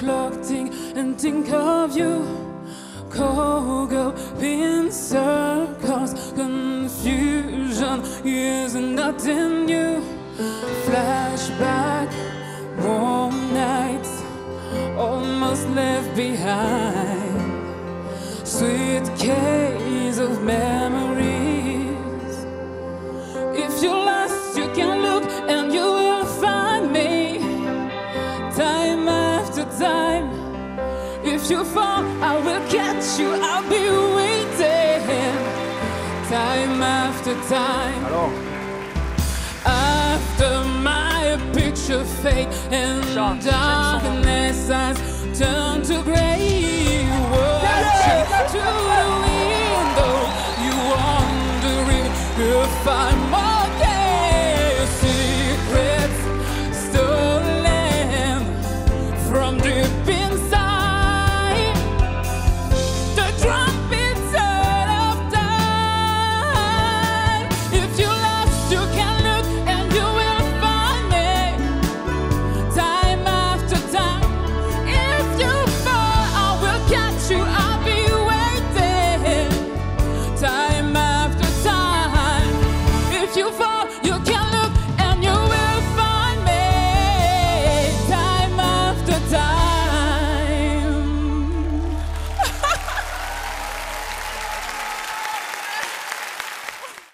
think and think of you. Cold girl in circles. Confusion is nothing new. Flashback, warm nights, almost left behind. Sweet case of memories. If you're you fall, I will catch you. I'll be waiting. Time after time. Alors, After my picture fade and son- darkness has turned to gray. Watching through the you